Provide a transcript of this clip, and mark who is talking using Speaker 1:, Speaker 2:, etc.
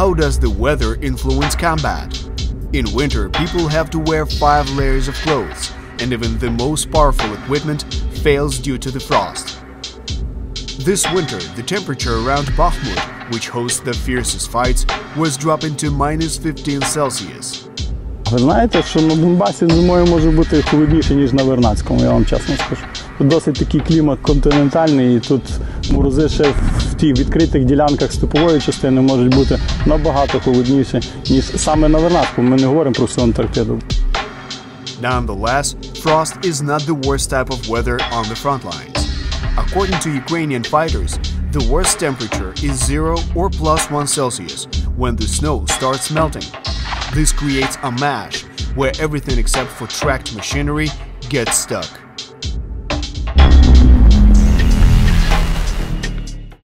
Speaker 1: How does the weather influence combat? In winter, people have to wear five layers of clothes, and even the most powerful equipment fails due to the frost. This winter, the temperature around Bakhmut, which hosts the fiercest fights, was dropping to minus 15 Celsius.
Speaker 2: Ви знаєте, що на Донбасі зимою може бути холодніше, ніж на Вернадському, я вам чесно скажу. Тут досить такий клімат континентальний, і тут морози ще в тих відкритих ділянках степової частини можуть бути набагато холодніше, ніж саме на Вернадському. Ми не говоримо про всю Антарктиду.
Speaker 1: Nonetheless, frost is not the worst type of weather on the front lines. According to Ukrainian fighters, the worst temperature is 0 or plus 1 Celsius when the snow starts melting. This creates a mash where everything except for tracked machinery gets stuck.